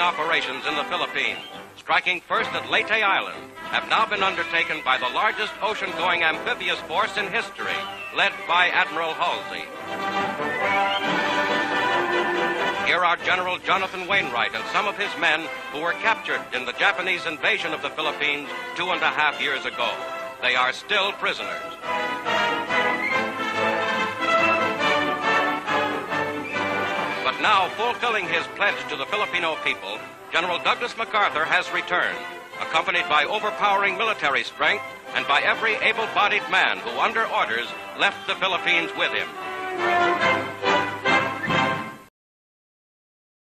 operations in the Philippines, striking first at Leyte Island, have now been undertaken by the largest ocean-going amphibious force in history, led by Admiral Halsey. Here are General Jonathan Wainwright and some of his men who were captured in the Japanese invasion of the Philippines two and a half years ago. They are still prisoners. Now, fulfilling his pledge to the Filipino people, General Douglas MacArthur has returned, accompanied by overpowering military strength and by every able bodied man who, under orders, left the Philippines with him.